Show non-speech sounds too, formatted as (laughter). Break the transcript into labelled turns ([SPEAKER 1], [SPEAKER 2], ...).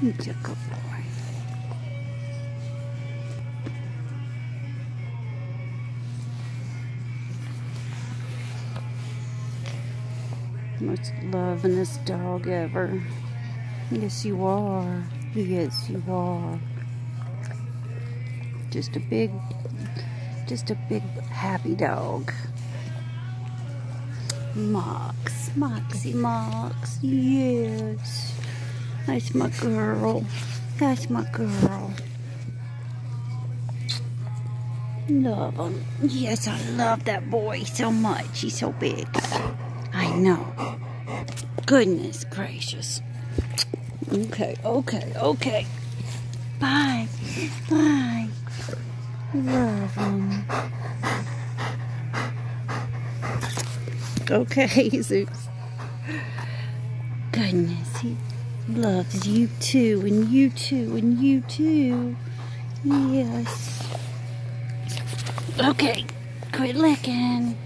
[SPEAKER 1] He's a good boy. Most lovingest dog ever. Yes, you are. Yes, you are. Just a big, just a big happy dog. Mox, Moxie Mox, yes. That's my girl. That's my girl. Love him. Yes, I love that boy so much. He's so big. I know. Goodness gracious. Okay, okay, okay. Bye. Bye. Love him. Okay, (laughs) Zeus. Goodness, he loves you too, and you too, and you too. Yes. Okay, quit licking.